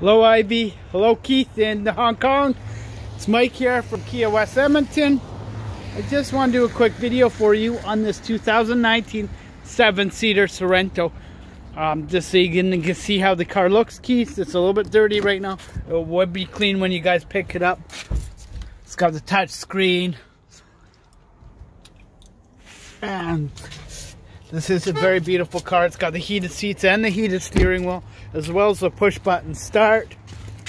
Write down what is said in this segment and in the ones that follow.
Hello Ivy, hello Keith in Hong Kong. It's Mike here from Kia West Edmonton. I just want to do a quick video for you on this 2019 seven-seater Sorento. Um, just so you can, can see how the car looks, Keith. It's a little bit dirty right now. It would be clean when you guys pick it up. It's got the touch screen. And this is a very beautiful car. It's got the heated seats and the heated steering wheel, as well as a push button start.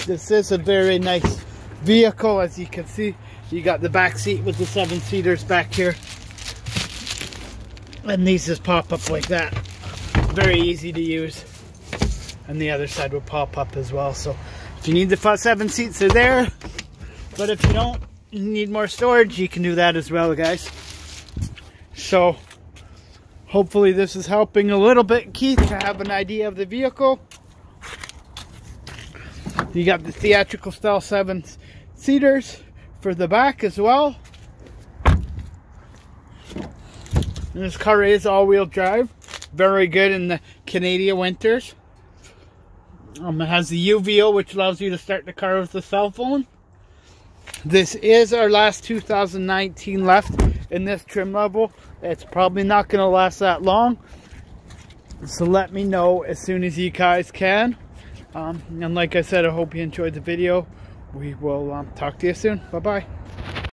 This is a very nice vehicle, as you can see. You got the back seat with the seven seaters back here. And these just pop up like that. Very easy to use. And the other side will pop up as well. So if you need the seven seats, they're there. But if you don't need more storage, you can do that as well, guys. So Hopefully this is helping a little bit, Keith, to have an idea of the vehicle. You got the theatrical style seven seaters for the back as well. And this car is all-wheel drive. Very good in the Canadian winters. Um, it has the UVO, which allows you to start the car with the cell phone. This is our last 2019 left in this trim level. It's probably not going to last that long. So let me know as soon as you guys can. Um, and like I said, I hope you enjoyed the video. We will um, talk to you soon. Bye-bye.